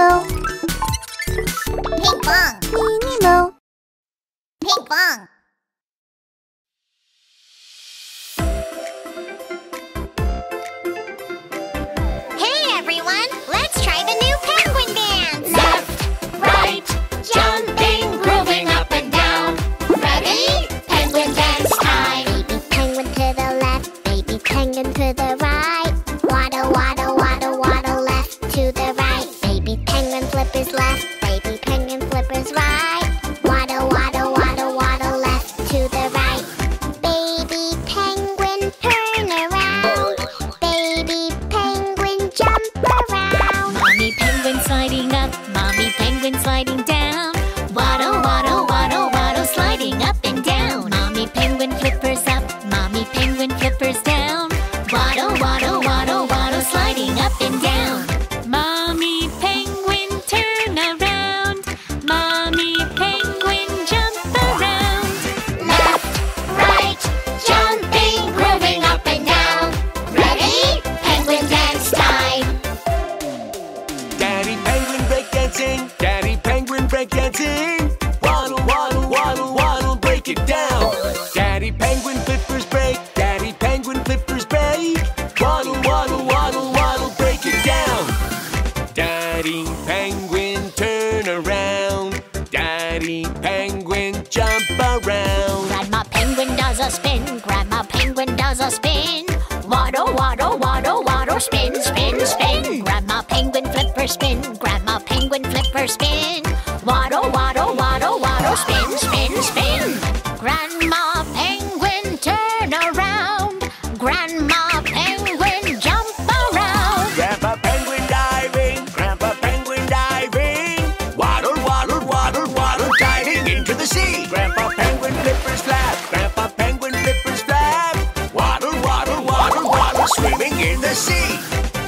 Ninimo. Ping pong. Ninimo. Ping pong. Hey everyone, let's try the new penguin dance. Left, right, jumping, grooving up and down. Ready? Penguin dance time. Baby penguin to the left, baby penguin to the right. Waddle, waddle, waddle, waddle, left to the breakdancing. Waddle, waddle, waddle, waddle, break it down. Daddy penguin flippers break, Daddy penguin flippers break. Waddle, waddle, waddle, waddle, break it down. Daddy penguin turn around, Daddy penguin jump around. Grandma penguin does a spin, Grandma penguin does a spin. Waddle, waddle, waddle, waddle, spin, spin, spin. Grandma penguin flipper spin, Grandma penguin flipper spin. Grandpa penguin flippers flap, Grandpa penguin flippers flap. Waddle, waddle, waddle, waddle, swimming in the sea.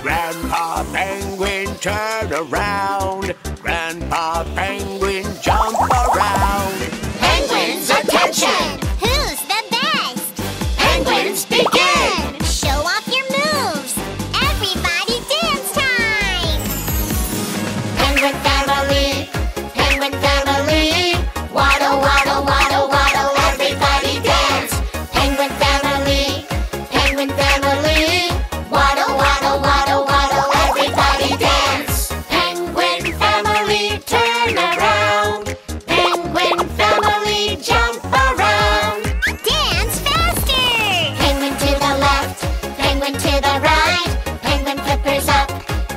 Grandpa penguin turn around, Grandpa penguin jump around. Penguins, attention! Who's the best? Penguins, begin! Show off your moves. Everybody dance time. Penguin flippers up,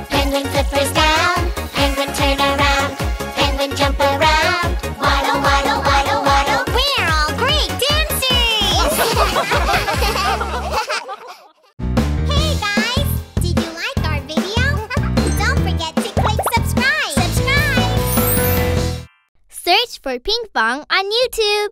penguin flippers down, penguin turn around, penguin jump around, waddle, waddle, waddle, waddle. We're all great dancers. hey guys, did you like our video? Don't forget to click subscribe. Subscribe. Search for Pinkfong on YouTube.